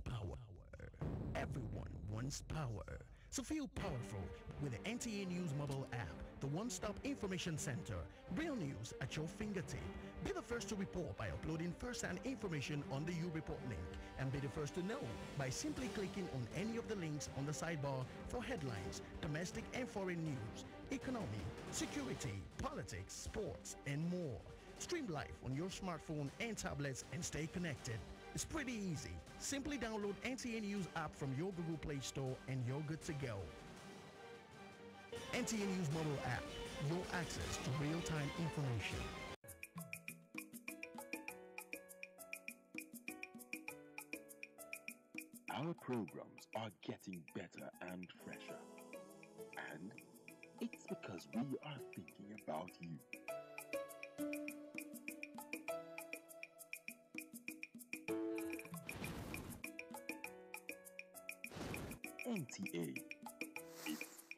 power. Everyone wants power. So feel powerful with the NTA News mobile app, the one-stop information center. Real news at your fingertip. Be the first to report by uploading first-hand information on the U-Report link and be the first to know by simply clicking on any of the links on the sidebar for headlines, domestic and foreign news, economy, security, politics, sports, and more. Stream live on your smartphone and tablets and stay connected. It's pretty easy. Simply download NTA News app from your Google Play Store and you're good to go. NTA News mobile app, your access to real-time information. Our programs are getting better and fresher. And it's because we are thinking about you. It's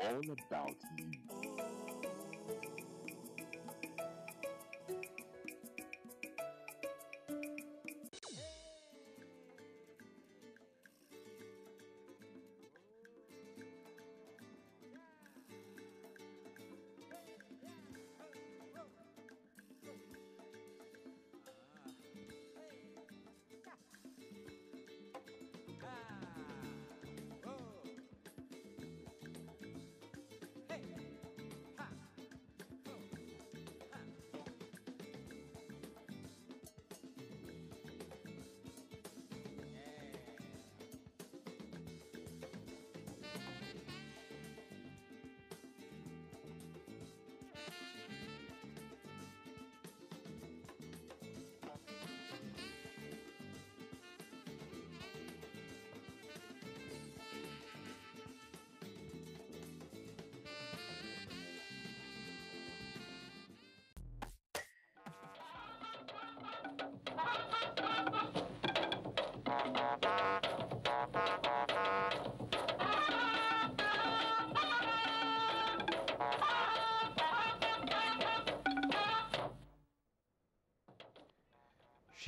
all about you.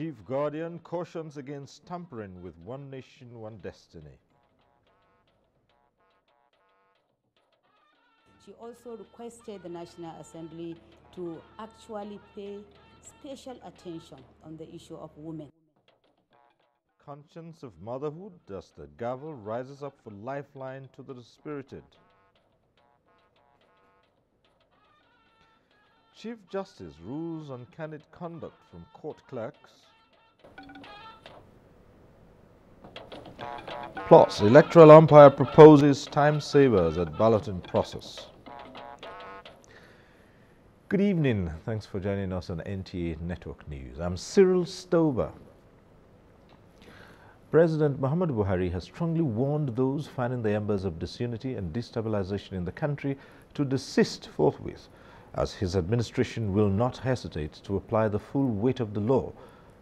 Chief Guardian cautions against tampering with One Nation, One Destiny. She also requested the National Assembly to actually pay special attention on the issue of women. Conscience of motherhood as the gavel rises up for lifeline to the dispirited. Chief Justice rules on candid conduct from court clerks. Plus, electoral umpire proposes time savers at balloting process. Good evening. Thanks for joining us on NTA Network News. I'm Cyril Stober. President Muhammad Buhari has strongly warned those fanning the embers of disunity and destabilization in the country to desist forthwith, as his administration will not hesitate to apply the full weight of the law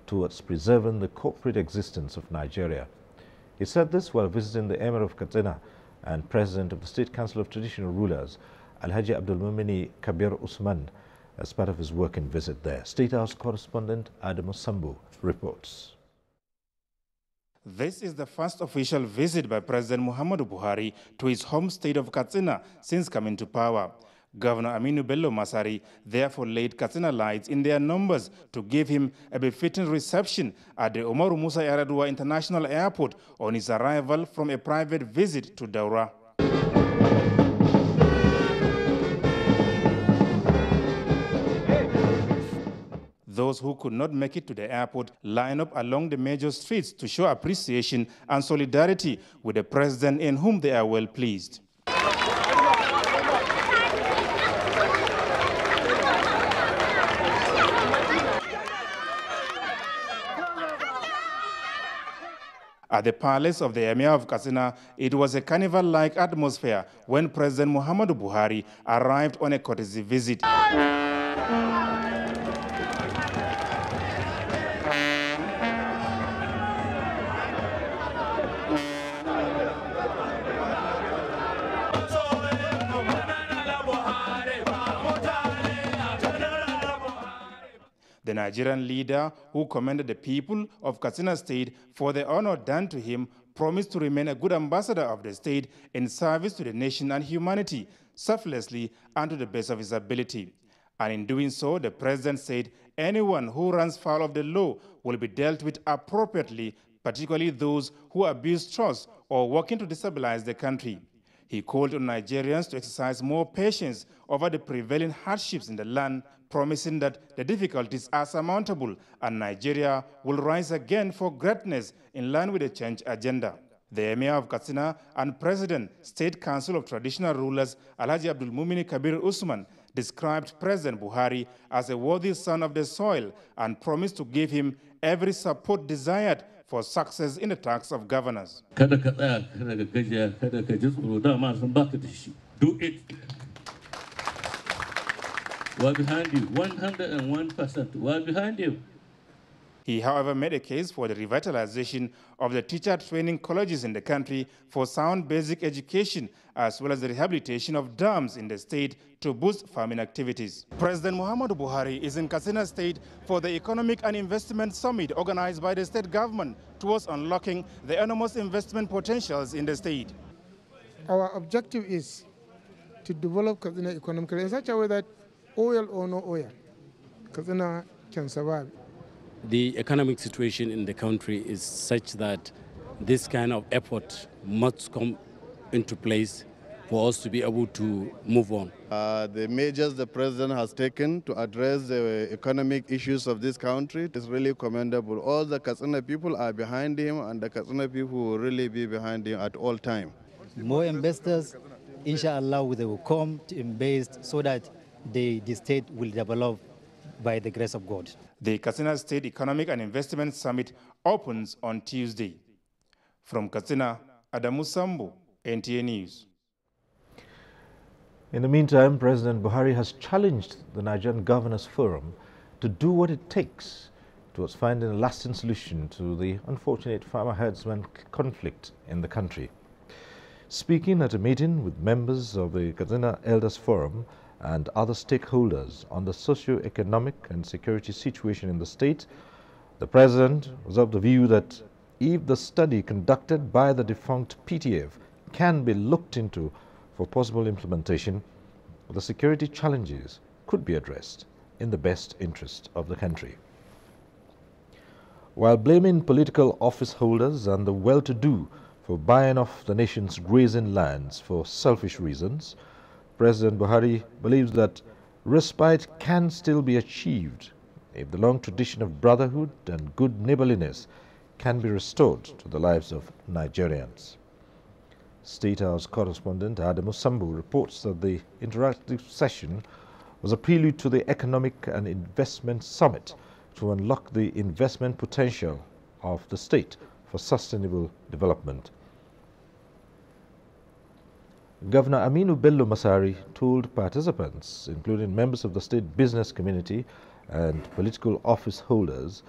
towards preserving the corporate existence of Nigeria. He said this while visiting the Emir of Katsina and President of the State Council of Traditional Rulers, Alhaji Abdul Mumini Kabir Usman, as part of his working visit there. State House correspondent Adam Sambu reports. This is the first official visit by President Muhammadu Buhari to his home state of Katsina since coming to power. Governor Aminu Bello Masari therefore laid Katsinalites in their numbers to give him a befitting reception at the Umaru Musa Yaradua International Airport on his arrival from a private visit to Daura. Those who could not make it to the airport line up along the major streets to show appreciation and solidarity with the president in whom they are well pleased. At the palace of the Emir of Katsina, it was a carnival-like atmosphere when President Muhammadu Buhari arrived on a courtesy visit. The Nigerian leader, who commended the people of Katsina State for the honor done to him, promised to remain a good ambassador of the state in service to the nation and humanity, selflessly and to the best of his ability. And in doing so, the president said anyone who runs foul of the law will be dealt with appropriately, particularly those who abuse trust or working to destabilize the country. He called on Nigerians to exercise more patience over the prevailing hardships in the land, promising that the difficulties are surmountable and Nigeria will rise again for greatness in line with the change agenda. The Emir of Katsina and President, State Council of Traditional Rulers, Alhaji Abdul Mumini Kabir Usman, described President Buhari as a worthy son of the soil and promised to give him every support desired for success in the task of governance. Do it. We're behind you, 101%. We're behind you. He, however, made a case for the revitalization of the teacher training colleges in the country for sound basic education, as well as the rehabilitation of dams in the state to boost farming activities. President Muhammadu Buhari is in Katsina State for the Economic and Investment Summit organized by the state government towards unlocking the enormous investment potentials in the state. Our objective is to develop Katsina economically in such a way that oil or no oil, Katsina can survive the economic situation in the country is such that this kind of effort must come into place for us to be able to move on. Uh, the measures the president has taken to address the economic issues of this country is really commendable. All the Katsina people are behind him and the Katsina people will really be behind him at all times. More investors, inshallah, they will come to invest so that the, the state will develop by the grace of God. The Katsina State Economic and Investment Summit opens on Tuesday. From Katsina, Adamu Sambu, NTA News. In the meantime, President Buhari has challenged the Nigerian Governors Forum to do what it takes towards finding a lasting solution to the unfortunate farmer herdsman conflict in the country. Speaking at a meeting with members of the Katsina Elders Forum, and other stakeholders on the socio-economic and security situation in the state, the President was of the view that if the study conducted by the defunct PTF can be looked into for possible implementation, the security challenges could be addressed in the best interest of the country. While blaming political office holders and the well-to-do for buying off the nation's grazing lands for selfish reasons, President Buhari believes that respite can still be achieved if the long tradition of brotherhood and good neighborliness can be restored to the lives of Nigerians. State House correspondent Adamu Sambu reports that the interactive session was a prelude to the Economic and Investment Summit to unlock the investment potential of the state for sustainable development. Governor Aminu Bello Masari told participants, including members of the state business community and political office holders,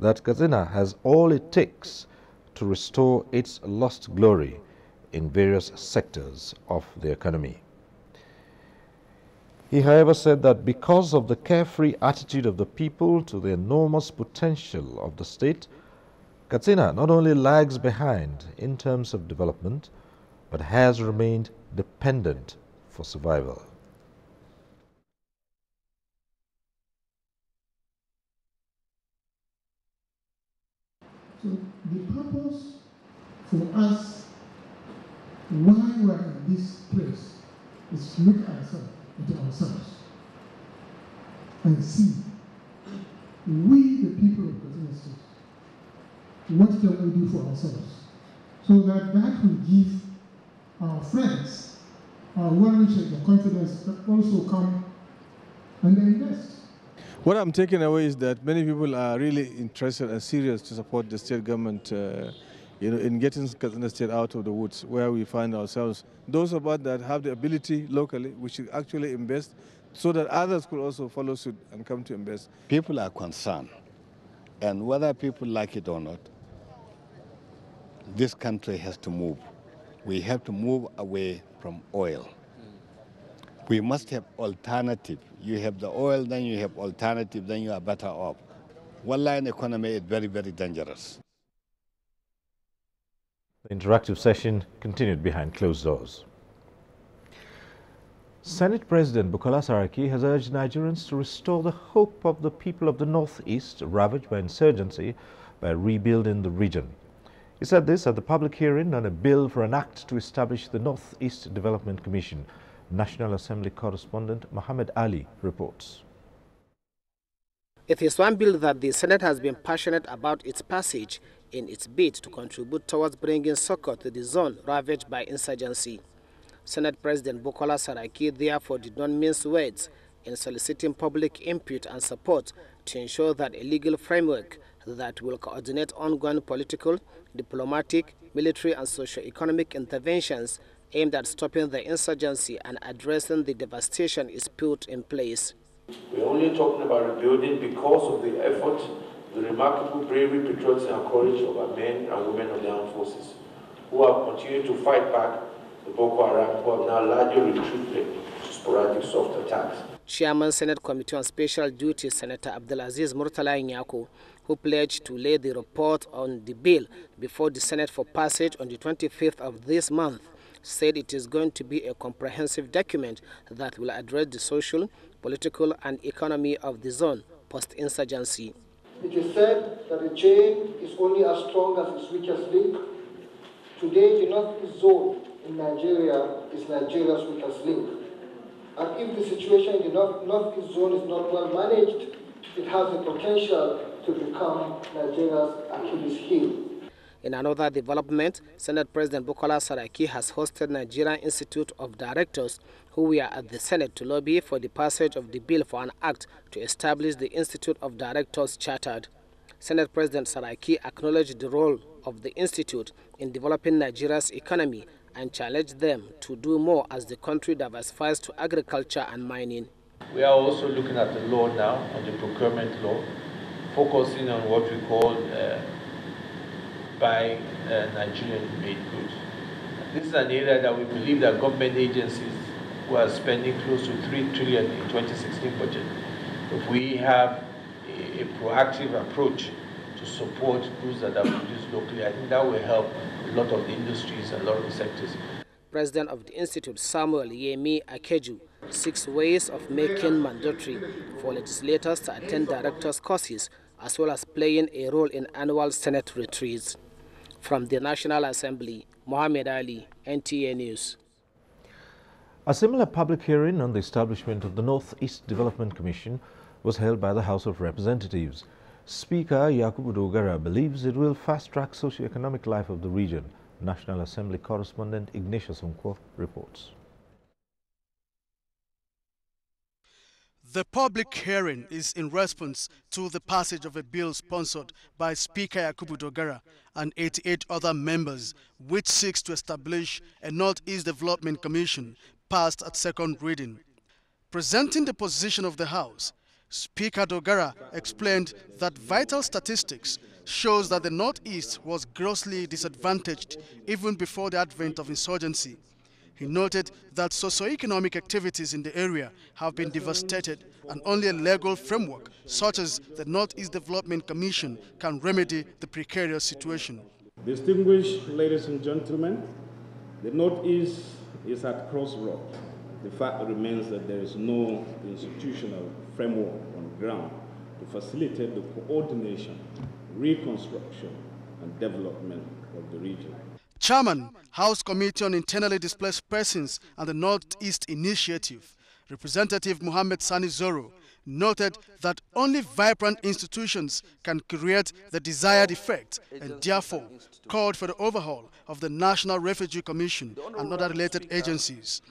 that Katsina has all it takes to restore its lost glory in various sectors of the economy. He, however, said that because of the carefree attitude of the people to the enormous potential of the state, Katsina not only lags behind in terms of development, but has remained dependent for survival. So the purpose for us why we're in this place is to look ourselves into ourselves and see we the people of Katsina what can we do for ourselves so that that will give our friends, our well-wishers, the confidence that also come and they invest. What I'm taking away is that many people are really interested and serious to support the state government uh, you know, in getting the State out of the woods where we find ourselves. Those of us that have the ability locally, we should actually invest so that others could also follow suit and come to invest. People are concerned, and whether people like it or not, this country has to move we have to move away from oil. We must have alternative. You have the oil, then you have alternative, then you are better off. One-line economy is very, very dangerous. The interactive session continued behind closed doors. Senate President Bukola Saraki has urged Nigerians to restore the hope of the people of the Northeast ravaged by insurgency by rebuilding the region. He said this at the public hearing on a bill for an act to establish the Northeast Development Commission. National Assembly correspondent Mohammed Ali reports. It is one bill that the Senate has been passionate about its passage in its bid to contribute towards bringing succor to the zone ravaged by insurgency. Senate President Bukola Saraki therefore did not mince words in soliciting public input and support to ensure that a legal framework that will coordinate ongoing political, diplomatic, military and socio-economic interventions aimed at stopping the insurgency and addressing the devastation is put in place. We're only talking about rebuilding because of the effort, the remarkable bravery, patriotism and courage of our men and women of the armed forces who have continued to fight back the Boko Haram who have now largely retreated to sporadic soft attacks. Chairman Senate Committee on Special Duties, Senator Abdulaziz Murtala Nyako, who pledged to lay the report on the bill before the Senate for passage on the 25th of this month, said it is going to be a comprehensive document that will address the social, political and economy of the zone post-insurgency. It is said that a chain is only as strong as its weakest link. Today, the Northeast Zone in Nigeria is Nigeria's weakest link. And if the situation in the North, Northeast Zone is not well managed, it has the potential to become Nigeria's Achilles heel. In another development, Senate President Bukola Saraki has hosted Nigerian Institute of Directors who were at the Senate to lobby for the passage of the bill for an act to establish the Institute of Directors Chartered. Senate President Saraki acknowledged the role of the institute in developing Nigeria's economy and challenged them to do more as the country diversifies to agriculture and mining. We are also looking at the law now, on the procurement law, focusing on what we call uh, buy uh, Nigerian made goods. This is an area that we believe that government agencies who are spending close to 3 trillion in 2016 budget, if we have a, a proactive approach to support goods that are produced locally, I think that will help a lot of the industries and a lot of the sectors. President of the Institute, Samuel Yemi Akeju, six ways of making mandatory for legislators to attend directors' courses as well as playing a role in annual Senate retreats. From the National Assembly, Mohammed Ali, NTA News. A similar public hearing on the establishment of the Northeast Development Commission was held by the House of Representatives. Speaker Yakubu Dogara believes it will fast-track socio-economic life of the region. National Assembly correspondent Ignatius Nkwo reports. The public hearing is in response to the passage of a bill sponsored by Speaker Yakubu Dogara and 88 other members, which seeks to establish a Northeast Development Commission passed at second reading. Presenting the position of the House, Speaker Dogara explained that vital statistics shows that the Northeast was grossly disadvantaged even before the advent of insurgency. He noted that socio-economic activities in the area have been devastated and only a legal framework such as the Northeast Development Commission can remedy the precarious situation. Distinguished ladies and gentlemen, the Northeast is at crossroads. The fact remains that there is no institutional framework on the ground to facilitate the coordination, reconstruction, and development of the region. Chairman, House Committee on Internally Displaced Persons and the Northeast Initiative, Representative Mohamed Sani Zoro, noted that only vibrant institutions can create the desired effect and therefore called for the overhaul of the National Refugee Commission and other related agencies.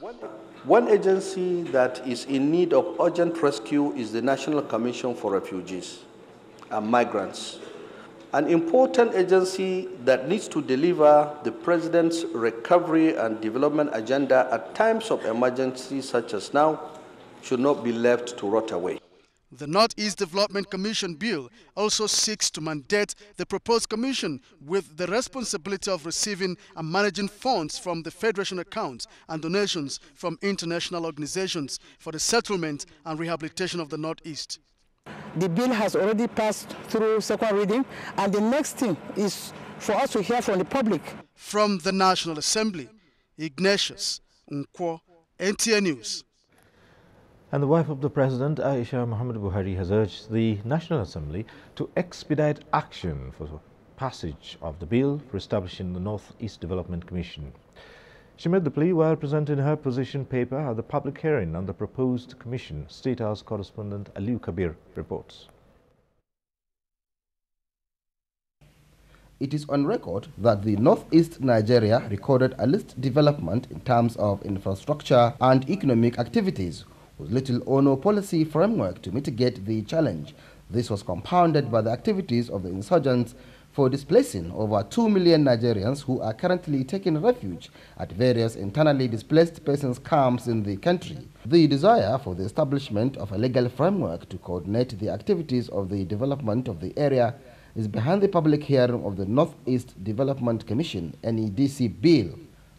One agency that is in need of urgent rescue is the National Commission for Refugees and Migrants an important agency that needs to deliver the President's recovery and development agenda at times of emergency such as now should not be left to rot away. The Northeast Development Commission bill also seeks to mandate the proposed commission with the responsibility of receiving and managing funds from the Federation accounts and donations from international organizations for the settlement and rehabilitation of the Northeast. The bill has already passed through second reading, and the next thing is for us to hear from the public. From the National Assembly, Ignatius Nkwo, NTA News. And the wife of the President, Aisha Muhammad Buhari, has urged the National Assembly to expedite action for passage of the bill for establishing the North-East Development Commission. She made the plea while presenting her position paper at the public hearing on the proposed commission. State House correspondent Aliu Kabir reports. It is on record that the Northeast Nigeria recorded a least development in terms of infrastructure and economic activities, with little or no policy framework to mitigate the challenge. This was compounded by the activities of the insurgents for displacing over 2 million Nigerians who are currently taking refuge at various internally displaced persons camps in the country. The desire for the establishment of a legal framework to coordinate the activities of the development of the area is behind the public hearing of the Northeast Development Commission NEDC bill.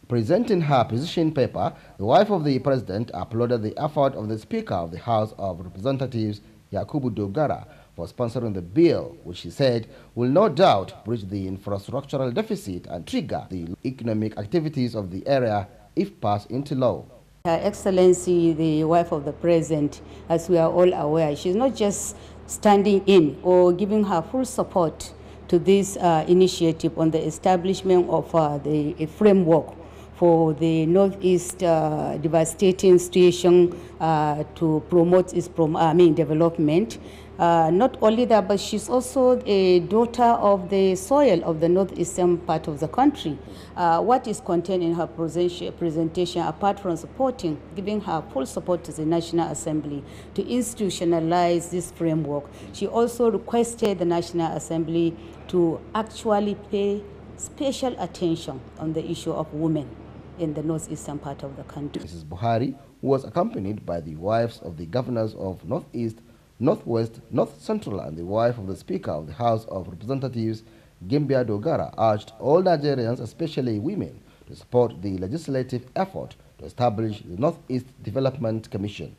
Presenting her position paper, the wife of the president applauded the effort of the Speaker of the House of Representatives, Yakubu Dogara, for sponsoring the bill, which she said will no doubt bridge the infrastructural deficit and trigger the economic activities of the area if passed into law. Her Excellency, the wife of the President, as we are all aware, she's not just standing in or giving her full support to this uh, initiative on the establishment of uh, the framework for the Northeast uh, devastating situation uh, to promote its prom I mean, development. Uh, not only that, but she's also a daughter of the soil of the northeastern part of the country. Uh, what is contained in her presentation, apart from supporting, giving her full support to the National Assembly to institutionalize this framework, she also requested the National Assembly to actually pay special attention on the issue of women in the northeastern part of the country. Mrs. Buhari who was accompanied by the wives of the governors of Northeast Northwest, North Central and the wife of the Speaker of the House of Representatives, Gimbia Dogara, urged all Nigerians, especially women, to support the legislative effort to establish the Northeast Development Commission.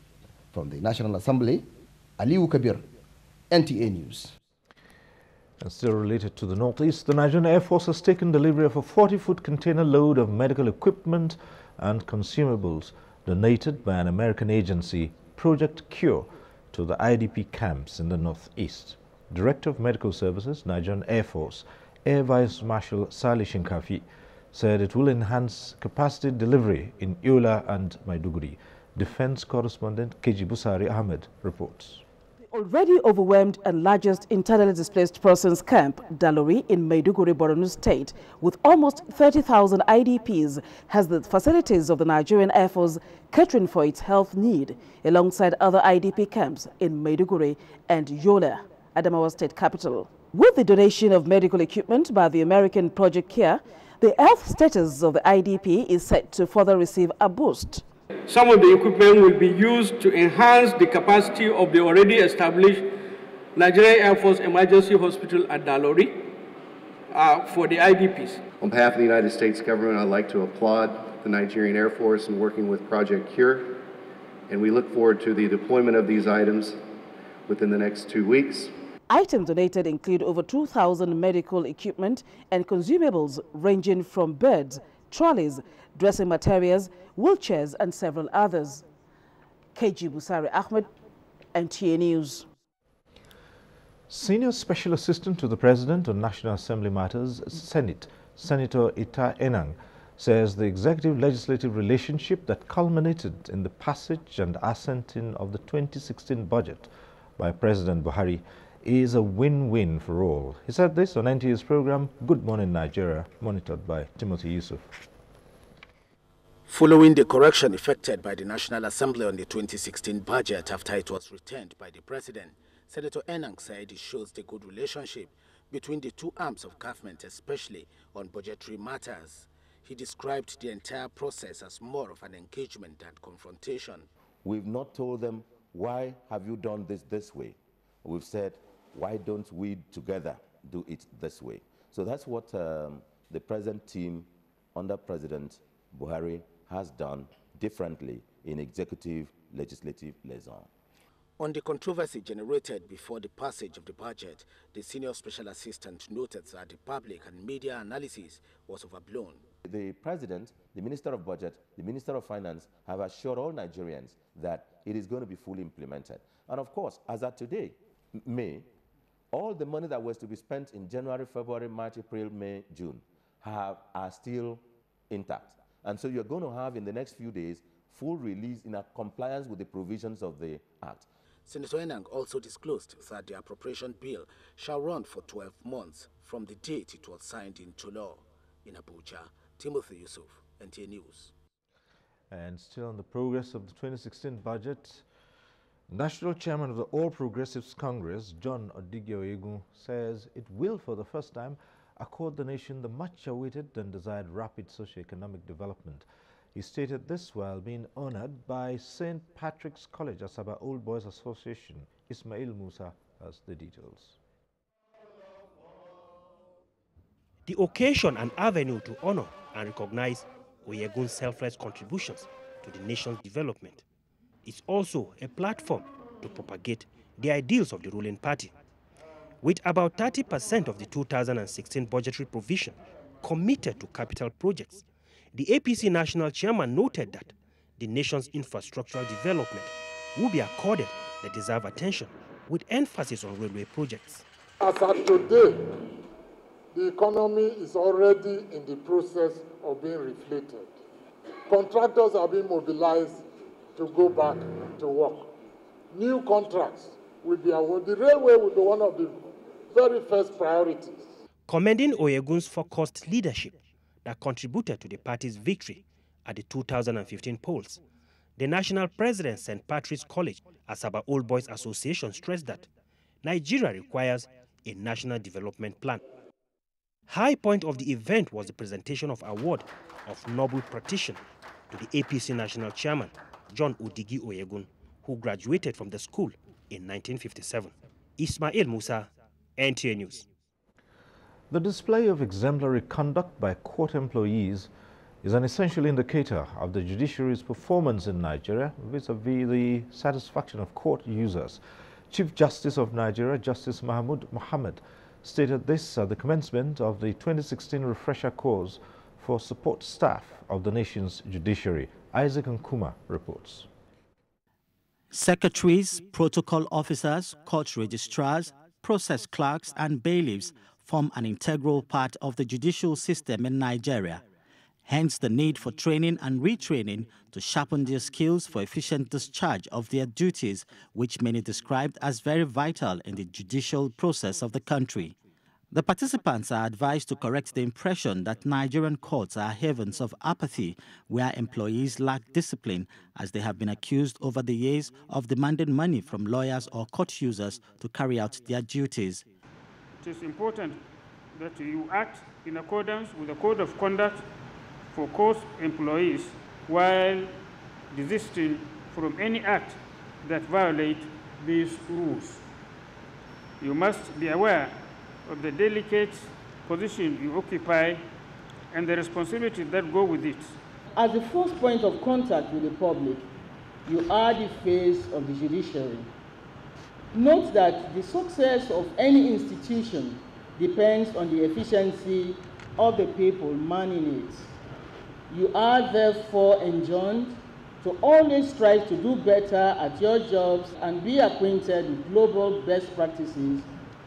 From the National Assembly, Aliu Kabir, NTA News. And still related to the Northeast, the Nigerian Air Force has taken delivery of a 40-foot container load of medical equipment and consumables donated by an American agency, Project Cure, to the IDP camps in the northeast. Director of Medical Services, Nigerian Air Force, Air Vice Marshal Salih Shinkafi, said it will enhance capacity delivery in Yola and Maiduguri. Defense correspondent Keji Busari Ahmed reports already overwhelmed and largest internally displaced persons camp, Dalori in Maiduguri, Borno State, with almost 30,000 IDPs, has the facilities of the Nigerian Air Force catering for its health need, alongside other IDP camps in Maiduguri and Yola, Adamawa State capital. With the donation of medical equipment by the American Project CURE, the health status of the IDP is set to further receive a boost. Some of the equipment will be used to enhance the capacity of the already established Nigerian Air Force Emergency Hospital at Dalori uh, for the IDPs. On behalf of the United States government, I'd like to applaud the Nigerian Air Force in working with Project CURE, and we look forward to the deployment of these items within the next two weeks. Items donated include over 2,000 medical equipment and consumables ranging from beds, trolleys, dressing materials, wheelchairs, and several others. Keji Busari Ahmed, NTA News. Senior Special Assistant to the President on National Assembly Matters, Senate, Senator Ita Enang, says the executive-legislative relationship that culminated in the passage and assenting of the 2016 budget by President Buhari is a win-win for all. He said this on NTA's program, Good Morning Nigeria, monitored by Timothy Yusuf. Following the correction effected by the National Assembly on the 2016 budget after it was returned by the President, Senator Enang said it shows the good relationship between the two arms of government, especially on budgetary matters. He described the entire process as more of an engagement than confrontation. We've not told them, why have you done this this way? We've said, why don't we together do it this way? So that's what um, the present team under President Buhari has done differently in executive legislative liaison. On the controversy generated before the passage of the budget, the senior special assistant noted that the public and media analysis was overblown. The President, the Minister of Budget, the Minister of Finance have assured all Nigerians that it is going to be fully implemented. And of course, as at today, May, all the money that was to be spent in January, February, March, April, May, June have, are still intact. And so you're going to have in the next few days full release in compliance with the provisions of the Act. Senator Enang also disclosed that the appropriation bill shall run for 12 months from the date it was signed into law. In Abuja, Timothy Yusuf, NTA News. And still on the progress of the 2016 budget, National Chairman of the All Progressives Congress, John Odigie-Oyegun, says it will, for the first time, accord the nation the much-awaited and desired rapid socio-economic development. He stated this while being honored by St. Patrick's College Asaba Old Boys Association. Ismail Musa has the details. The occasion and avenue to honor and recognize Oyegun's selfless contributions to the nation's development is also a platform to propagate the ideals of the ruling party. With about 30% of the 2016 budgetary provision committed to capital projects, the APC national chairman noted that the nation's infrastructural development will be accorded the deserved attention with emphasis on railway projects. As of today, the economy is already in the process of being reflated. Contractors are being mobilized to go back to work. New contracts will be awarded. The railway will be one of the very first priorities. Commending Oyegun's focused leadership, that contributed to the party's victory at the 2015 polls. The national president, St. Patrick's College, Asaba Old Boys Association stressed that Nigeria requires a national development plan. High point of the event was the presentation of award of Noble Practitioner to the APC national chairman, John Odigie-Oyegun, who graduated from the school in 1957. Ismail Musa, NTA News. The display of exemplary conduct by court employees is an essential indicator of the judiciary's performance in Nigeria vis-a-vis -vis the satisfaction of court users. Chief Justice of Nigeria, Justice Mahmoud Mohammed, stated this at the commencement of the 2016 refresher course for support staff of the nation's judiciary. Isaac Nkuma reports. Secretaries, protocol officers, court registrars, process clerks and bailiffs form an integral part of the judicial system in Nigeria. Hence the need for training and retraining to sharpen their skills for efficient discharge of their duties, which many described as very vital in the judicial process of the country. The participants are advised to correct the impression that Nigerian courts are havens of apathy where employees lack discipline as they have been accused over the years of demanding money from lawyers or court users to carry out their duties it is important that you act in accordance with the code of conduct for court employees while desisting from any act that violate these rules. You must be aware of the delicate position you occupy and the responsibilities that go with it. As the first point of contact with the public, you are the face of the judiciary. Note that the success of any institution depends on the efficiency of the people manning it. You are therefore enjoined to always strive to do better at your jobs and be acquainted with global best practices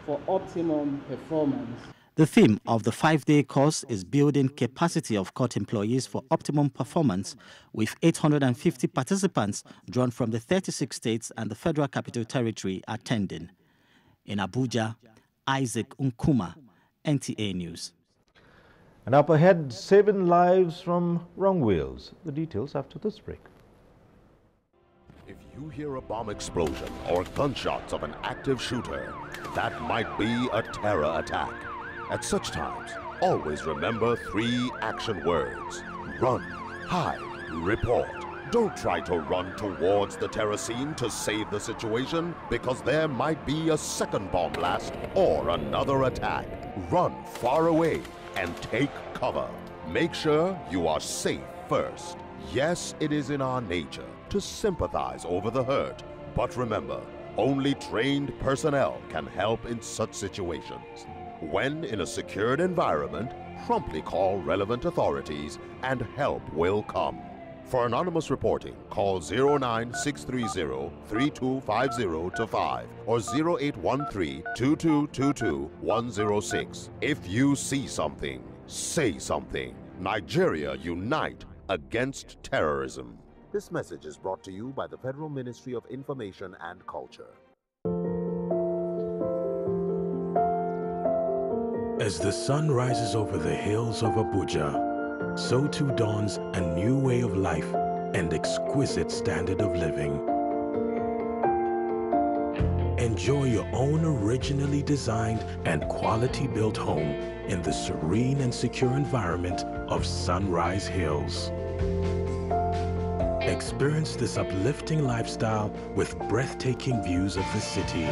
for optimum performance. The theme of the five-day course is building capacity of court employees for optimum performance, with 850 participants drawn from the 36 states and the Federal Capital Territory attending. In Abuja, Isaac Nkuma, NTA News. And up ahead, saving lives from wrong wheels. The details after this break. You hear a bomb explosion or gunshots of an active shooter, that might be a terror attack. At such times, always remember three action words. Run, hide, report. Don't try to run towards the terror scene to save the situation because there might be a second bomb blast or another attack. Run far away and take cover. Make sure you are safe first. Yes, it is in our nature to sympathize over the hurt, but remember, Only trained personnel can help in such situations. When in a secured environment, promptly call relevant authorities and help will come. For anonymous reporting, call 09630-3250-5 or 0813-2222-106. If you see something, say something. Nigeria unite against terrorism. This message is brought to you by the Federal Ministry of Information and Culture. As the sun rises over the hills of Abuja, so too dawns a new way of life and exquisite standard of living. Enjoy your own originally designed and quality built home in the serene and secure environment of Sunrise Hills. Experience this uplifting lifestyle with breathtaking views of the city.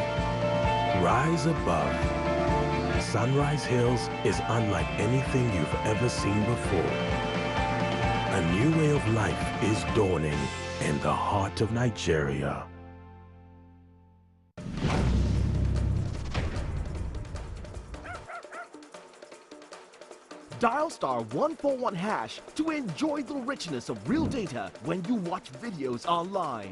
Rise above. Sunrise Hills is unlike anything you've ever seen before. A new way of life is dawning in the heart of Nigeria. Dial star 141 hash to enjoy the richness of real data when you watch videos online.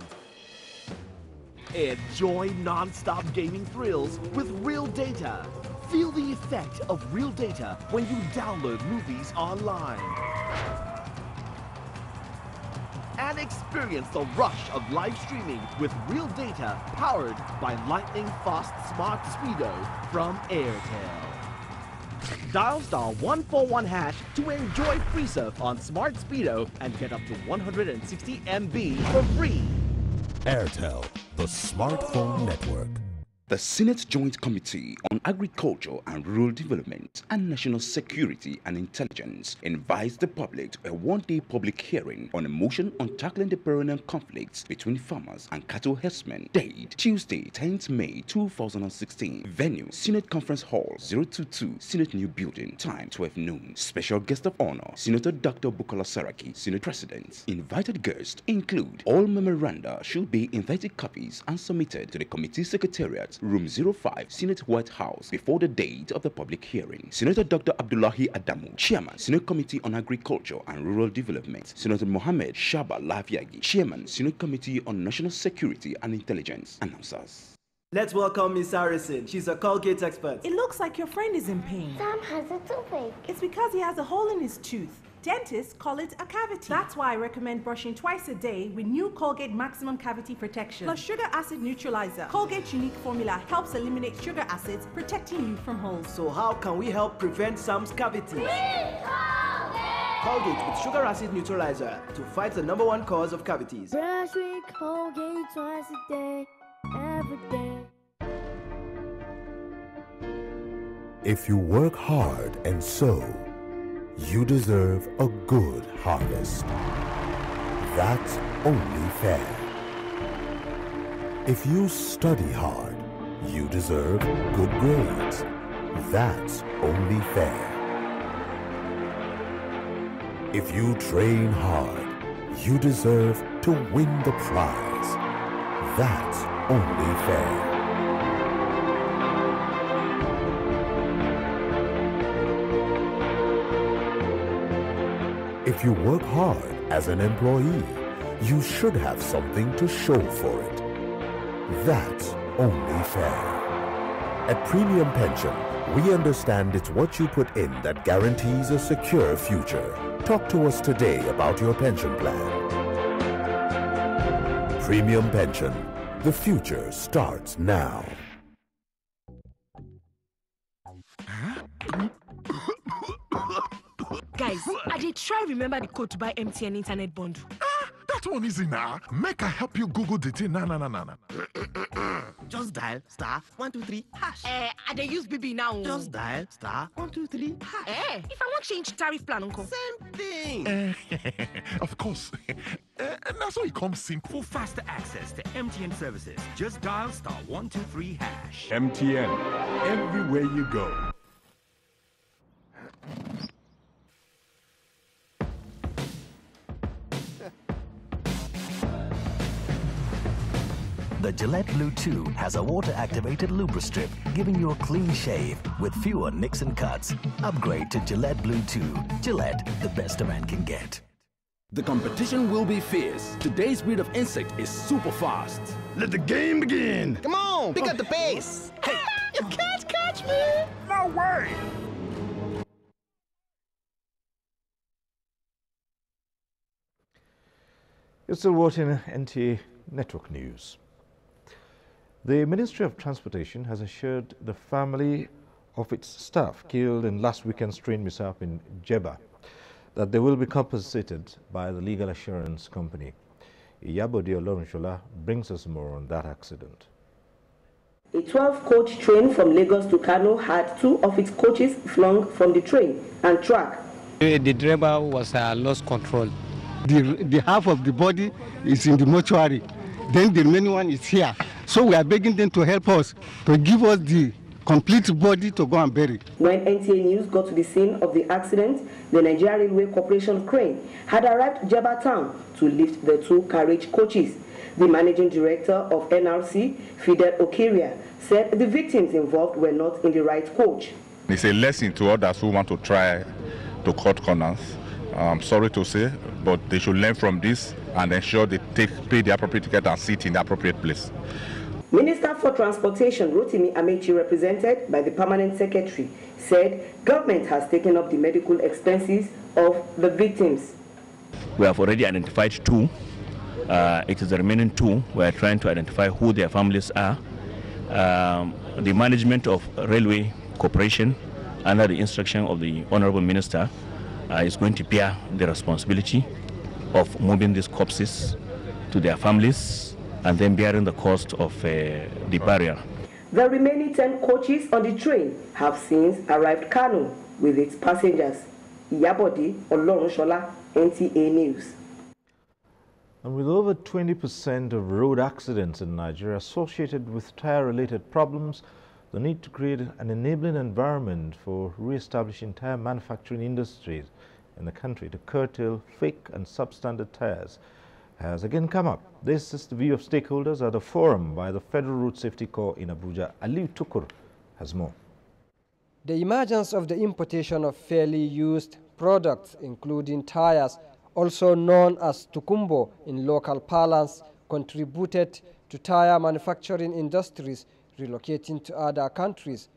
Enjoy non-stop gaming thrills with real data. Feel the effect of real data when you download movies online. And experience the rush of live streaming with real data powered by lightning fast smart speedo from Airtel. Dial star 141 hash to enjoy free surf on Smart Speedo and get up to 160 MB for free. Airtel, the smartphone network. The Senate Joint Committee on Agriculture and Rural Development and National Security and Intelligence invites the public to a one-day public hearing on a motion on tackling the perennial conflicts between farmers and cattle herdsmen. Date Tuesday, 10th May 2016. Venue Senate Conference Hall 022 Senate New Building. Time 12 noon. Special guest of honor Senator Dr. Bukola Saraki, Senate President. Invited guests include all memoranda should be in 30 copies and submitted to the committee secretariat room 05, Senate White House, before the date of the public hearing. Senator Dr. Abdullahi Adamu, Chairman, Senate Committee on Agriculture and Rural Development. Senator Mohammed Shaba Lafiagi, Chairman, Senate Committee on National Security and Intelligence. Announcers. Let's welcome Miss Harrison. She's a Colgate expert. It looks like your friend is in pain. Sam has a toothache. It's because he has a hole in his tooth. Dentists call it a cavity. That's why I recommend brushing twice a day with new Colgate Maximum Cavity Protection plus Sugar Acid Neutralizer. Colgate's unique formula helps eliminate sugar acids, protecting you from holes. So how can we help prevent Sam's cavities? Colgate Colgate with Sugar Acid Neutralizer to fight the number one cause of cavities. Brush with Colgate twice a day, every day. If you work hard and sow, you deserve a good harvest. That's only fair. If you study hard, you deserve good grades. That's only fair. If you train hard, you deserve to win the prize. That's only fair. If you work hard as an employee, you should have something to show for it. That's only fair. At Premium Pension, we understand it's what you put in that guarantees a secure future. Talk to us today about your pension plan. Premium Pension. The future starts now. Remember the code to buy MTN internet bundle. Ah, that one easy now. Make I help you Google the thing. Na na na na na. Just dial star one two three hash. Eh, I dey use BB now. Just dial star one two three hash. Eh, if I want change tariff plan, uncle. Same thing. Eh, of course. Eh, na so e come simple. For faster access to MTN services, just dial star 123 hash. MTN. Everywhere you go. The Gillette Blue 2 has a water-activated Lubrastrip, giving you a clean shave with fewer nicks and cuts. Upgrade to Gillette Blue 2. Gillette, the best a man can get. The competition will be fierce. Today's breed of insect is super fast. Let the game begin. Come on, pick up the pace. Hey, you can't catch me. No way. You're still watching NTA Network News. The Ministry of Transportation has assured the family of its staff killed in last weekend's train mishap in Jebba that they will be compensated by the legal assurance company. Iyabode Olorunshola brings us more on that accident. A 12-coach train from Lagos to Kano had two of its coaches flung from the train and track. The driver was uh, lost control. The, the half of the body is in the mortuary. Then the remaining one is here. So we are begging them to help us, to give us the complete body to go and bury. When NTA News got to the scene of the accident, the Nigeria Railway Corporation crane had arrived Jebba town to lift the two carriage coaches. The managing director of NRC, Fidet Okhiria, said the victims involved were not in the right coach. It's a lesson to others who want to try to cut corners. I'm sorry to say, but they should learn from this and ensure they take, pay the appropriate ticket and sit in the appropriate place. Minister for Transportation Rotimi Amaechi, represented by the Permanent Secretary, said government has taken up the medical expenses of the victims. We have already identified two. Uh, it is the remaining two. We are trying to identify who their families are. Um, the management of Railway Corporation, under the instruction of the Honorable Minister, uh, is going to bear the responsibility of moving these corpses to their families and then bearing the cost of uh, the barrier. The remaining 10 coaches on the train have since arrived Kano with its passengers. Iyabode Olorunshola, NTA News. And with over 20% of road accidents in Nigeria associated with tire-related problems, the need to create an enabling environment for re-establishing tire manufacturing industries in the country to curtail fake and substandard tires has again come up. This is the view of stakeholders at a forum by the Federal Road Safety Corps in Abuja. Aliu Tukur has more. The emergence of the importation of fairly used products, including tires, also known as tokunbo in local parlance, contributed to tire manufacturing industries relocating to other countries,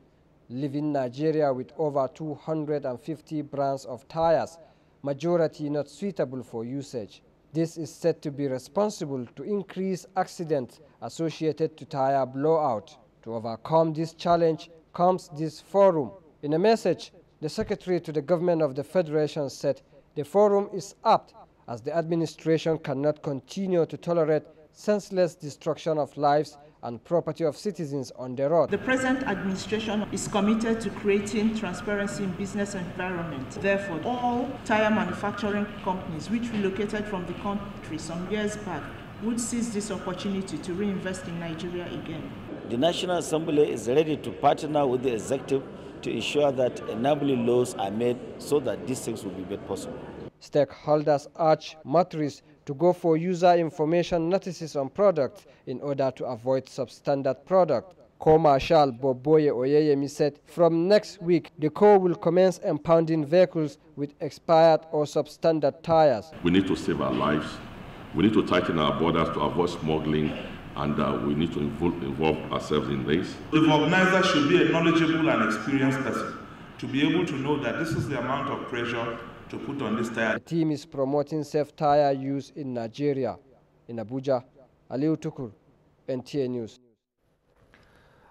leaving Nigeria with over 250 brands of tires, majority not suitable for usage. This is said to be responsible to increase accidents associated to tire blowout. To overcome this challenge comes this forum. In a message, the Secretary to the Government of the Federation said the forum is apt as the administration cannot continue to tolerate senseless destruction of lives and property of citizens on the road. The present administration is committed to creating transparency in business environment. Therefore, all tire manufacturing companies which relocated from the country some years back would seize this opportunity to reinvest in Nigeria again. The National Assembly is ready to partner with the executive to ensure that enabling laws are made so that these things will be made possible. Stakeholders urge Matris to go for user information notices on products in order to avoid substandard product. Corps Marshal Boboye Oyeyemi said from next week, the Corps will commence impounding vehicles with expired or substandard tires. We need to save our lives. We need to tighten our borders to avoid smuggling and uh, we need to involve, involve ourselves in this. The organizer should be a knowledgeable and experienced person to be able to know that this is the amount of pressure to put on this tire. The team is promoting safe tire use in Nigeria. In Abuja, Aliu Tukur, NTA News.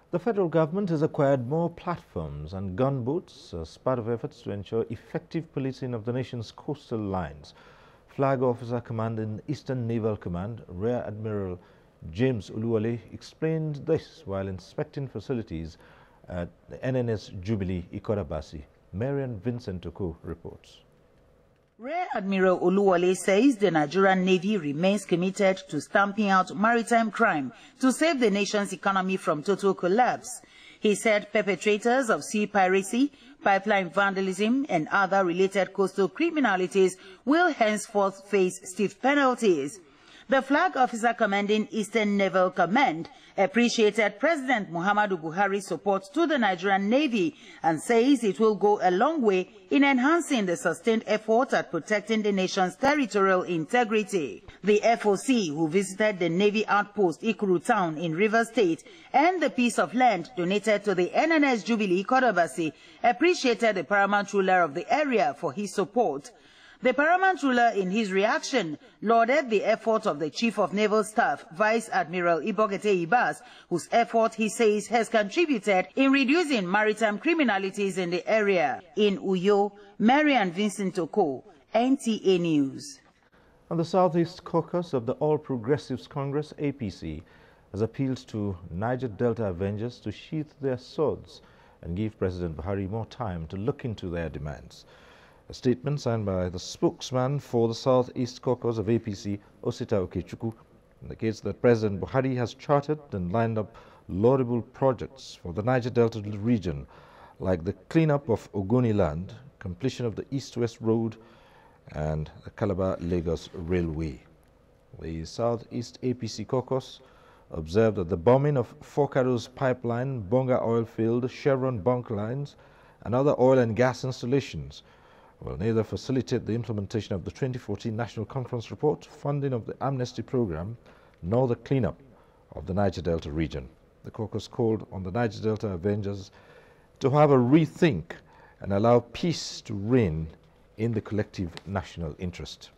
The federal government has acquired more platforms and gunboats as part of efforts to ensure effective policing of the nation's coastal lines. Flag Officer Commanding Eastern Naval Command, Rear Admiral James Oluwole explained this while inspecting facilities at the NNS Jubilee Ikot Abasi. Marian Vincent Oko reports. Rear Admiral Oluwole says the Nigerian Navy remains committed to stamping out maritime crime to save the nation's economy from total collapse. He said perpetrators of sea piracy, pipeline vandalism, and other related coastal criminalities will henceforth face stiff penalties. The flag officer commanding Eastern Naval Command appreciated President Muhammadu Buhari's support to the Nigerian Navy and says it will go a long way in enhancing the sustained effort at protecting the nation's territorial integrity. The FOC, who visited the Navy outpost Ikuru town in River State and the piece of land donated to the NNS Jubilee Kodabasi, appreciated the paramount ruler of the area for his support. The paramount ruler, in his reaction, lauded the efforts of the Chief of Naval Staff, Vice Admiral Ibok-Ete Ibas, whose effort, he says, has contributed in reducing maritime criminalities in the area. In Uyo, Marian Vincent Oko, NTA News. And the Southeast Caucus of the All Progressives Congress, APC, has appealed to Niger Delta Avengers to sheath their swords and give President Buhari more time to look into their demands. A statement signed by the spokesman for the Southeast Caucus of APC, Osita Okechukwu, indicates that President Buhari has charted and lined up laudable projects for the Niger Delta region, like the cleanup of Ogoni land, completion of the East-West Road, and the Calabar-Lagos Railway. The Southeast APC Caucus observed that the bombing of Forcados pipeline, Bonga oil field, Chevron bunk lines, and other oil and gas installations will neither facilitate the implementation of the 2014 National Conference Report, funding of the amnesty program, nor the cleanup of the Niger Delta region. The caucus called on the Niger Delta Avengers to have a rethink and allow peace to reign in the collective national interest.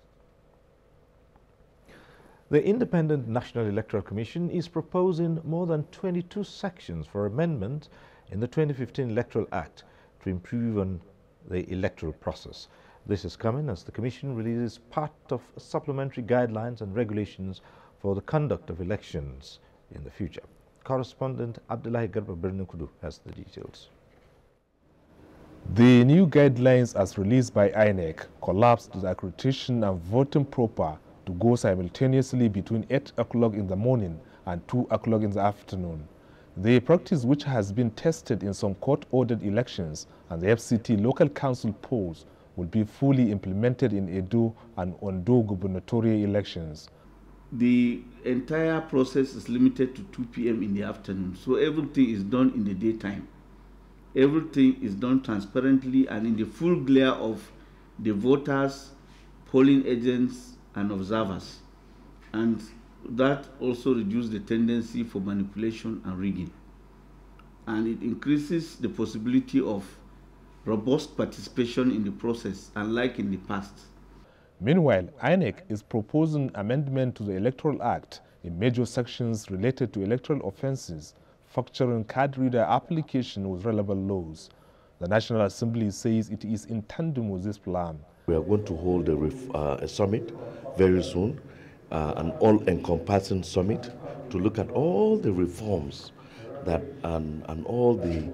The Independent National Electoral Commission is proposing more than 22 sections for amendment in the 2015 Electoral Act to improve on the electoral process. This is coming as the Commission releases part of supplementary guidelines and regulations for the conduct of elections in the future. Correspondent Abdullahi Garba Bernukudu has the details. The new guidelines as released by INEC collapsed the accreditation and voting proper to go simultaneously between 8 o'clock in the morning and 2 o'clock in the afternoon. The practice which has been tested in some court-ordered elections and the FCT local council polls will be fully implemented in Edo and Ondo gubernatorial elections. The entire process is limited to 2 p.m. in the afternoon, so everything is done in the daytime. Everything is done transparently and in the full glare of the voters, polling agents, and observers. And that also reduces the tendency for manipulation and rigging. And it increases the possibility of robust participation in the process, unlike in the past. Meanwhile, INEC is proposing amendment to the Electoral Act in major sections related to electoral offences, factoring card reader application with relevant laws. The National Assembly says it is in tandem with this plan. We are going to hold a, uh, a summit very soon uh, an all-encompassing summit to look at all the reforms that and, and all the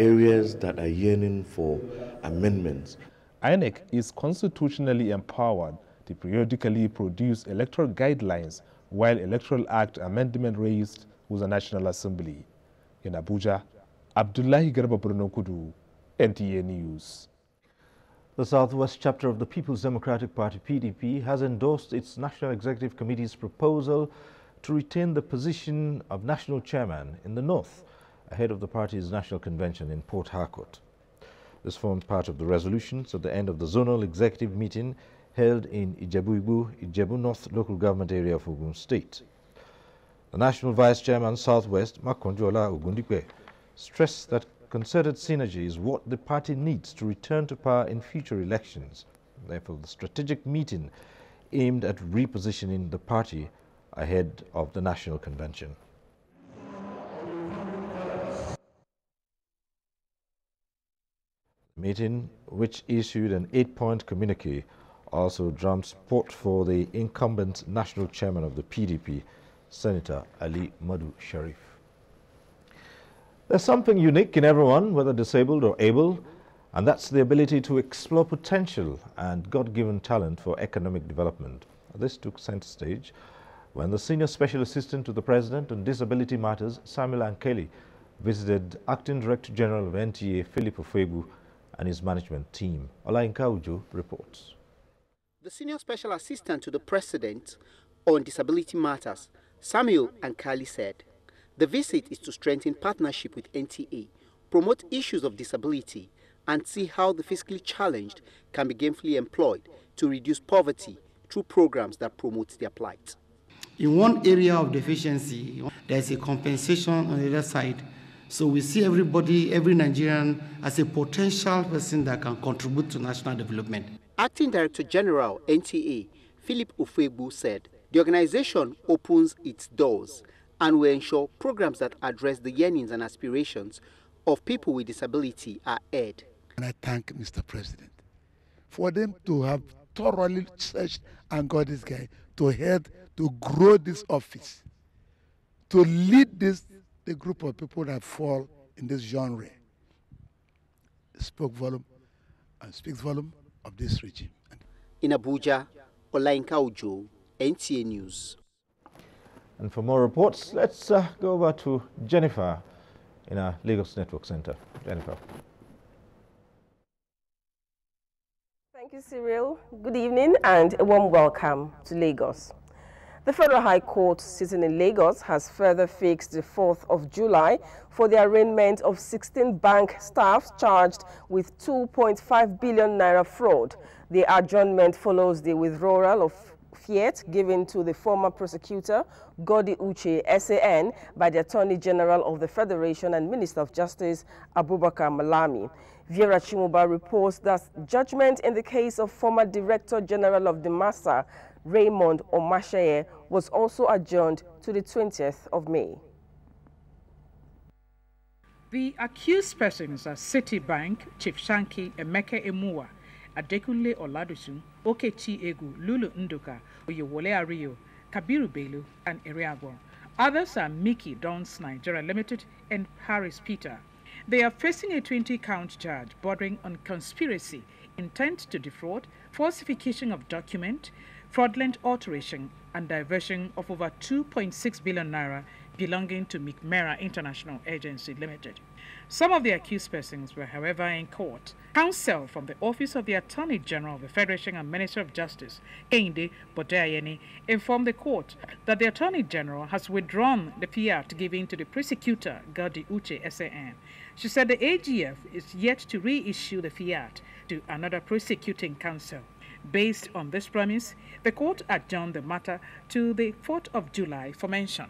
areas that are yearning for amendments. INEC is constitutionally empowered to periodically produce electoral guidelines while Electoral Act amendment raised with the National Assembly. In Abuja, Abdullahi Garba Kudu, NTA News. The Southwest chapter of the People's Democratic Party, PDP, has endorsed its National Executive Committee's proposal to retain the position of national chairman in the North ahead of the party's national convention in Port Harcourt. This forms part of the resolutions at the end of the zonal executive meeting held in Ijebu-Igbo, Ijebu North local government area of Ogun State. The National Vice Chairman Southwest, Makonjola Ogundipe, stressed that Concerted synergy is what the party needs to return to power in future elections. Therefore, the strategic meeting aimed at repositioning the party ahead of the national convention. meeting, which issued an eight-point communique, also drummed support for the incumbent national chairman of the PDP, Senator Ali Modu Sheriff. There's something unique in everyone, whether disabled or able, and that's the ability to explore potential and God-given talent for economic development. This took center stage when the Senior Special Assistant to the President on Disability Matters, Samuel Ankeli, visited Acting Director General of NTA, Philip Ofegu, and his management team. Olainka Ujo reports. The Senior Special Assistant to the President on disability matters, Samuel Ankeli said, the visit is to strengthen partnership with NTA, promote issues of disability, and see how the physically challenged can be gainfully employed to reduce poverty through programs that promote their plight. In one area of deficiency, there's a compensation on the other side. So we see everybody, every Nigerian, as a potential person that can contribute to national development. Acting Director General, NTA, Philip Ufegbu said, the organization opens its doors and will ensure programs that address the yearnings and aspirations of people with disability are aired. And I thank Mr. President for them to have thoroughly searched and got this guy to head to grow this office, to lead this the group of people that fall in this genre. Spoke volume and speaks volume of this regime. In Abuja, Olainka Ojo, NTA News. And for more reports, let's uh, go over to Jennifer in our Lagos Network Center. Jennifer. Thank you, Cyril. Good evening and a warm welcome to Lagos. The Federal High Court sitting in Lagos has further fixed the 4th of July for the arraignment of 16 bank staff charged with 2.5 billion naira fraud. The adjournment follows the withdrawal of fiat given to the former prosecutor, Godi Uche, SAN, by the Attorney General of the Federation and Minister of Justice, Abubakar Malami. Vera Chimuba reports that judgment in the case of former Director General of the MASA, Raymond Omatseye, was also adjourned to the 20th of May. The accused persons are Citibank, Chief Shanky, Emeka Emua, Adekunle Oladusun, Okechi Egu, Lulu Nduka, Oyewole Ario, Kabiru Belu, and Iriagwo. Others are Mickey Dons Nigeria Limited and Harris Peter. They are facing a 20-count charge bordering on conspiracy, intent to defraud, falsification of document, fraudulent alteration, and diversion of over 2.6 billion naira belonging to McMera International Agency Limited. Some of the accused persons were, however, in court. Counsel from the Office of the Attorney General of the Federation and Minister of Justice, Keinde Bodayeni, informed the court that the Attorney General has withdrawn the fiat given to the prosecutor, Gadi Uche SAN. She said the AGF is yet to reissue the fiat to another prosecuting counsel. Based on this premise, the court adjourned the matter to the 4th of July for mention.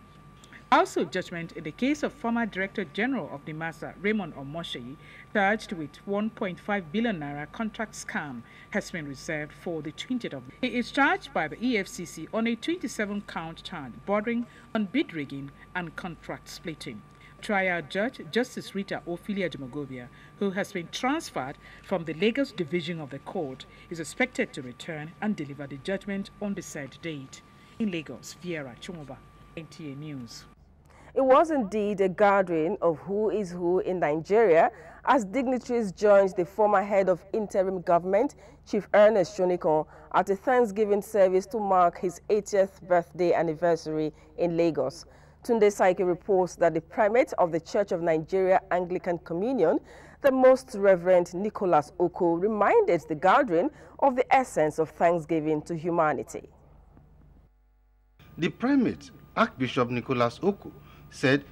Also, judgment in the case of former Director General of NIMASA, Raymond Omatseye, charged with 1.5 billion naira contract scam, has been reserved for the 20th of He is charged by the EFCC on a 27-count charge bordering on bid rigging and contract splitting. Trial Judge Justice Rita Ofili-Ajumogobia, who has been transferred from the Lagos Division of the Court, is expected to return and deliver the judgment on the said date. In Lagos, Viera Chumoba, NTA News. It was indeed a gathering of who is who in Nigeria as dignitaries joined the former head of interim government, Chief Ernest Shonekan, at a Thanksgiving service to mark his 80th birthday anniversary in Lagos. Tunde Saike reports that the primate of the Church of Nigeria Anglican Communion, the Most Reverend Nicholas Okoh, reminded the gathering of the essence of thanksgiving to humanity. The primate, Archbishop Nicholas Okoh, said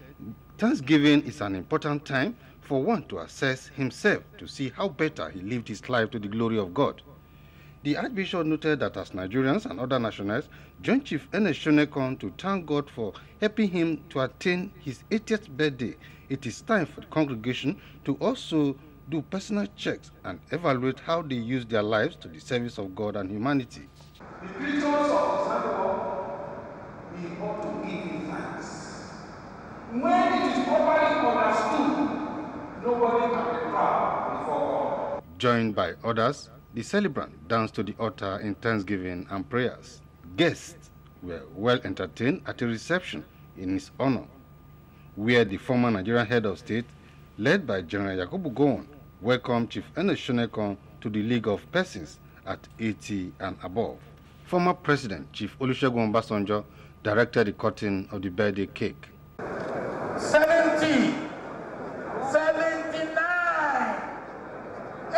Thanksgiving is an important time for one to assess himself to see how better he lived his life to the glory of God. The Archbishop noted that as Nigerians and other nationals Joint Chief Ernest Shonekan to thank God for helping him to attain his 80th birthday, it is time for the congregation to also do personal checks and evaluate how they use their lives to the service of God and humanity. The of handiwork, we ought to give Joined by others, the celebrant danced to the altar in thanksgiving and prayers. Guests were well entertained at a reception in his honor, where the former Nigerian head of state, led by General Yakubu Gowon, welcomed Chief Ernest Shonekan to the League of Persons at 80 and above. Former President Chief Olusegun Obasanjo directed the cutting of the birthday cake. 70, 79, 80.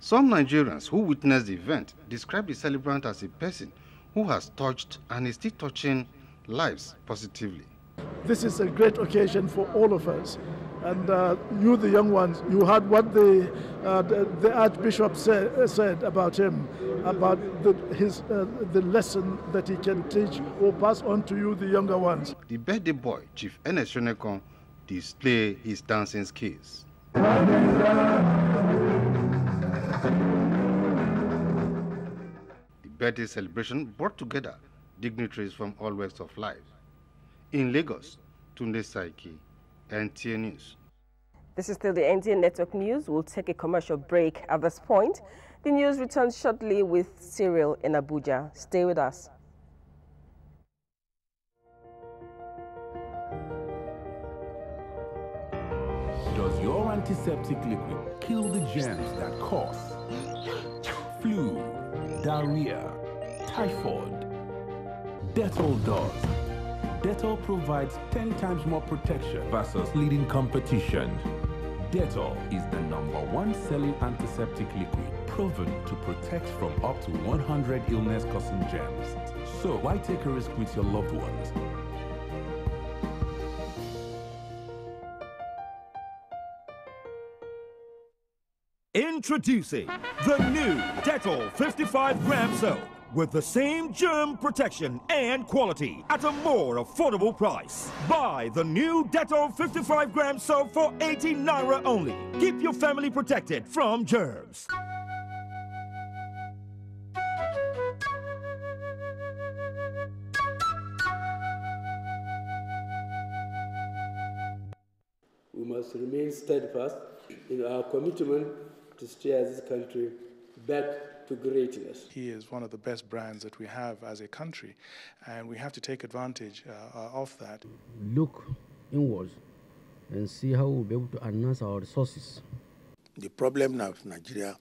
Some Nigerians who witnessed the event described the celebrant as a person who has touched and is still touching lives positively. This is a great occasion for all of us. And uh, you, the young ones, you heard what the, uh, the, the, Archbishop say, said about him, about the, his, uh, the lesson that he can teach or pass on to you, the younger ones. The birthday boy, Chief Enes Shonekan, display his dancing skills. The birthday celebration brought together dignitaries from all walks of life. In Lagos, Tunde Saiki, NTA News. This is still the NTA Network News. We'll take a commercial break at this point. The news returns shortly with Cyril in Abuja. Stay with us. Does your antiseptic liquid kill the germs that cause flu, diarrhea, typhoid? Dettol does. Dettol provides 10 times more protection versus leading competition. Dettol is the number one selling antiseptic liquid proven to protect from up to 100 illness-causing germs. So why take a risk with your loved ones? Introducing the new Dettol 55 gram soap with the same germ protection and quality at a more affordable price. Buy the new Dettol 55 gram soap for 80 naira only. Keep your family protected from germs. We must remain steadfast in our commitment to steer this country back to greatness. He is one of the best brands that we have as a country, and we have to take advantage uh, of that. Look inwards and see how we'll be able to enhance our resources. The problem now of Nigeria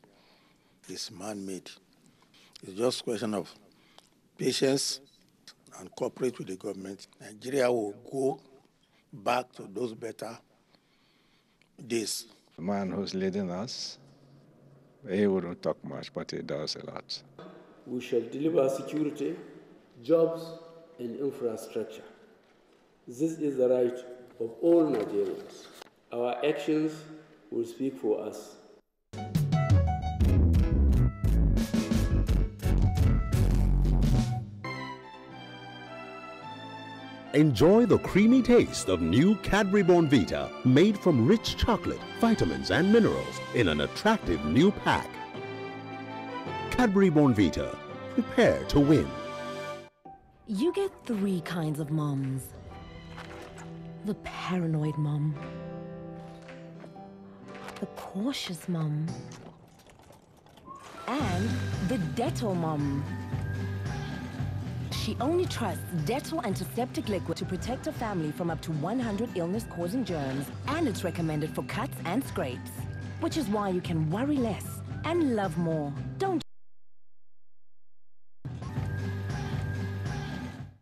is man-made. It's just a question of patience and cooperate with the government. Nigeria will go back to those better days. The man who's leading us he wouldn't talk much, but he does a lot. We shall deliver security, jobs, and infrastructure. This is the right of all Nigerians. Our actions will speak for us. Enjoy the creamy taste of new Cadbury Vita, made from rich chocolate, vitamins and minerals in an attractive new pack. Cadbury Vita, prepare to win. You get three kinds of moms. The paranoid mom, the cautious mom, and the Dettol mom. She only trusts Dettol antiseptic liquid to protect her family from up to 100 illness-causing germs, and it's recommended for cuts and scrapes. Which is why you can worry less and love more. Don't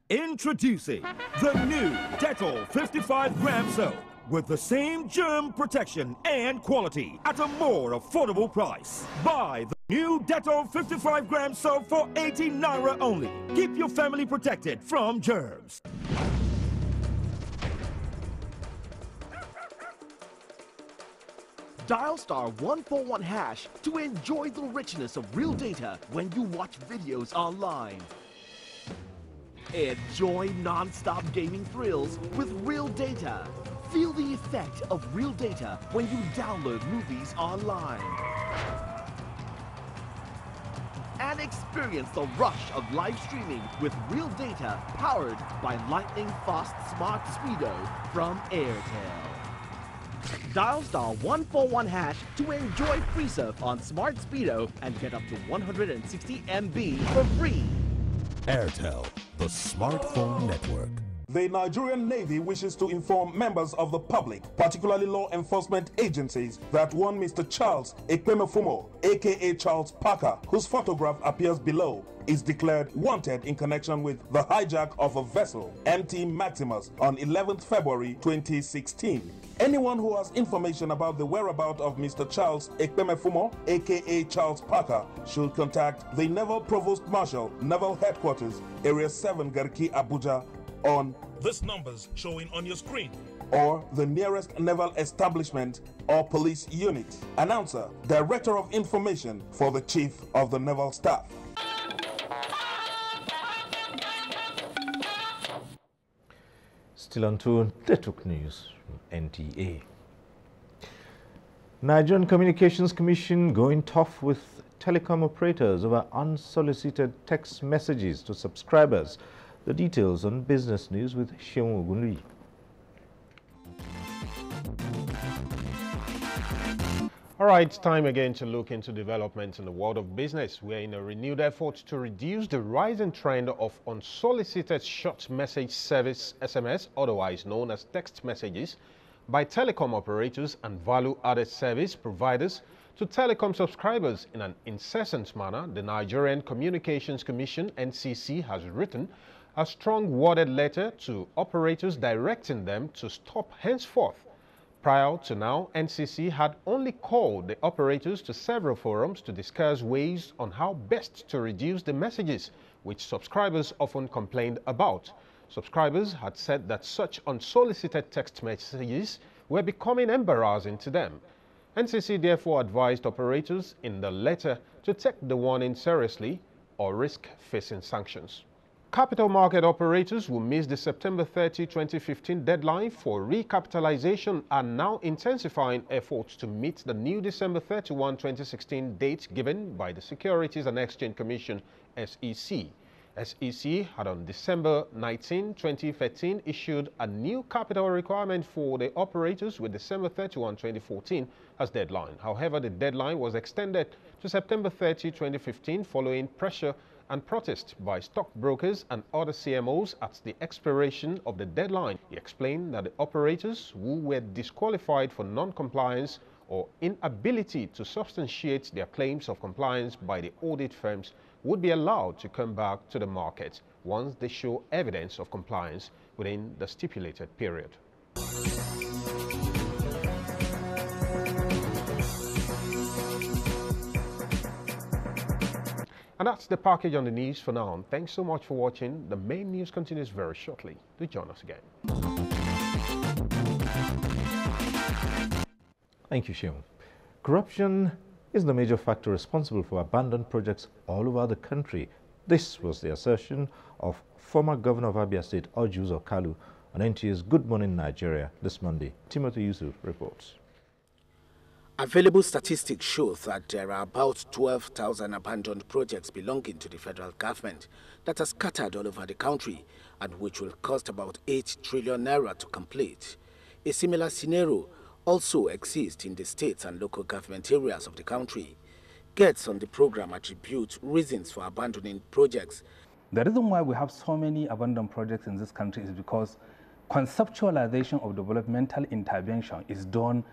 Introducing the new Dettol 55 gram soap with the same germ protection and quality at a more affordable price. Buy the new Dettol 55 gram soap for 80 naira only. Keep your family protected from germs. Dial star 141 hash to enjoy the richness of real data when you watch videos online. Enjoy non-stop gaming thrills with real data. Feel the effect of real data when you download movies online. And experience the rush of live streaming with real data powered by lightning fast smart speedo from Airtel. Dial star 141 hash to enjoy free surf on Smart Speedo and get up to 160 MB for free. Airtel, the smartphone network. The Nigerian Navy wishes to inform members of the public, particularly law enforcement agencies, that one Mr. Charles Ekpemefumo, aka Charles Parker, whose photograph appears below, is declared wanted in connection with the hijack of a vessel, MT Maximus, on 11th February 2016. Anyone who has information about the whereabouts of Mr. Charles Ekpemefumo, aka Charles Parker, should contact the Naval Provost Marshal, Naval Headquarters, Area 7 Garki, Abuja, on these numbers showing on your screen or the nearest naval establishment or police unit. Announcer, Director of Information for the Chief of the Naval Staff. Still on to Network News from NTA. Nigerian Communications Commission going tough with telecom operators over unsolicited text messages to subscribers. The details on business news with Sheung Ogunri. All right, time again to look into developments in the world of business. We're in a renewed effort to reduce the rising trend of unsolicited short message service, SMS, otherwise known as text messages, by telecom operators and value-added service providers to telecom subscribers in an incessant manner, the Nigerian Communications Commission, NCC, has written a strong worded letter to operators directing them to stop henceforth Prior to now, NCC had only called the operators to several forums to discuss ways on how best to reduce the messages which subscribers often complained about. Subscribers had said that such unsolicited text messages were becoming embarrassing to them. NCC therefore advised operators in the letter to take the warning seriously or risk facing sanctions. Capital market operators who missed the September 30, 2015 deadline for recapitalization are now intensifying efforts to meet the new December 31, 2016 date given by the Securities and Exchange Commission, SEC. SEC had on December 19, 2013 issued a new capital requirement for the operators with December 31, 2014 as deadline. However, the deadline was extended to September 30, 2015 following pressure and protest by stockbrokers and other CMOs at the expiration of the deadline. He explained that the operators who were disqualified for non-compliance or inability to substantiate their claims of compliance by the audit firms would be allowed to come back to the market once they show evidence of compliance within the stipulated period. And that's the package on the news for now. Thanks so much for watching. The main news continues very shortly. Do join us again. Thank you, Shion. Corruption is the major factor responsible for abandoned projects all over the country. This was the assertion of former Governor of Abia State, Orji Uzor Kalu, on NTA's Good Morning Nigeria this Monday. Timothy Yusuf reports. Available statistics show that there are about 12,000 abandoned projects belonging to the federal government that are scattered all over the country and which will cost about 8 trillion naira to complete. A similar scenario also exists in the states and local government areas of the country. Guests on the program attribute reasons for abandoning projects. The reason why we have so many abandoned projects in this country is because conceptualization of developmental intervention is done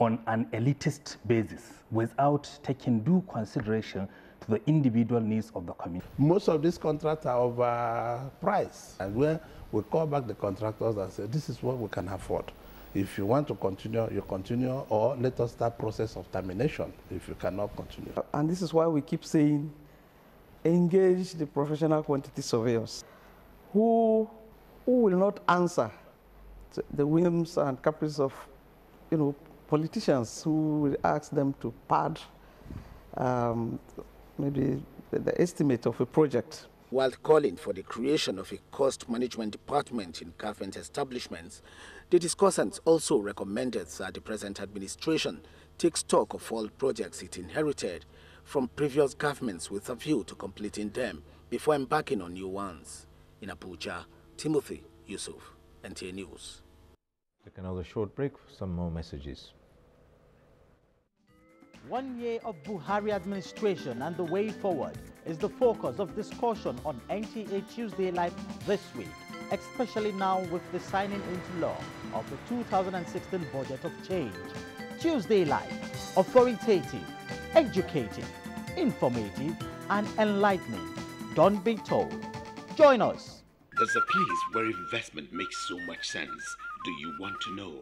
on an elitist basis without taking due consideration to the individual needs of the community. Most of these contracts are overpriced, uh, and where we call back the contractors and say, this is what we can afford. If you want to continue, you continue, or let us start process of termination if you cannot continue. And this is why we keep saying, engage the professional quantity surveyors who, who will not answer the whims and caprices of, you know, politicians who will ask them to pad um, maybe the, the estimate of a project. While calling for the creation of a cost management department in government establishments, the discussants also recommended that the present administration take stock of all projects it inherited from previous governments with a view to completing them before embarking on new ones. In Abuja, Timothy Yusuf, NTA News. Take another short break for some more messages. One year of Buhari administration and the way forward is the focus of discussion on NTA Tuesday Live this week. especially now with the signing into law of the 2016 budget of change. Tuesday Live, authoritative, educative, informative, and enlightening. Don't be told. Join us. There's a place where investment makes so much sense. Do you want to know?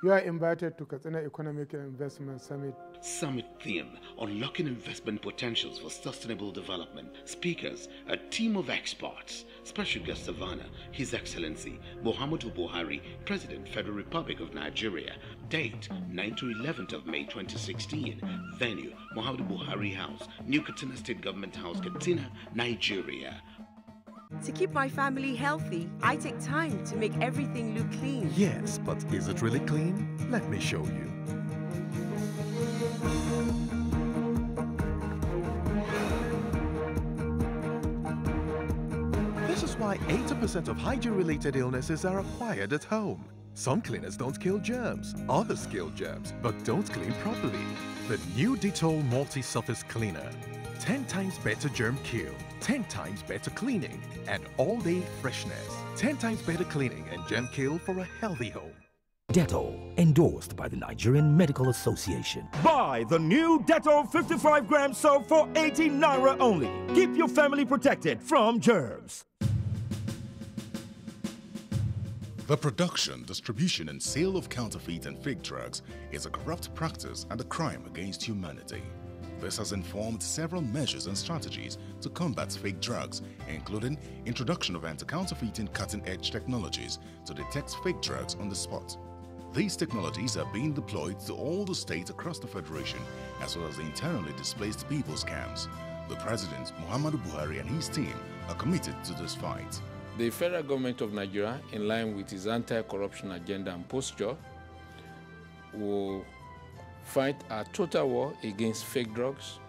You are invited to Katsina Economic Investment Summit. Summit theme Unlocking Investment Potentials for Sustainable Development. Speakers A team of experts. Special guest Savannah, His Excellency Muhammadu Buhari, President, Federal Republic of Nigeria. Date 9 to 11th of May 2016. Venue Muhammadu Buhari House, New Katsina State Government House, Katsina, Nigeria. To keep my family healthy, I take time to make everything look clean. Yes, but is it really clean? Let me show you. This is why 80% of hygiene-related illnesses are acquired at home. Some cleaners don't kill germs, others kill germs, but don't clean properly. The new Dettol Multi-Surface Cleaner. 10 times better germ kill, 10 times better cleaning, and all-day freshness. 10 times better cleaning and germ kill for a healthy home. Dettol, endorsed by the Nigerian Medical Association. Buy the new Dettol 55 gram soap for 80 naira only. Keep your family protected from germs. The production, distribution, and sale of counterfeit and fake drugs is a corrupt practice and a crime against humanity. This has informed several measures and strategies to combat fake drugs, including introduction of anti-counterfeiting cutting-edge technologies to detect fake drugs on the spot. These technologies are being deployed to all the states across the Federation, as well as the internally displaced people's camps. The President, Muhammadu Buhari, and his team are committed to this fight. The federal government of Nigeria, in line with its anti-corruption agenda and posture, will fight a total war against fake drugs,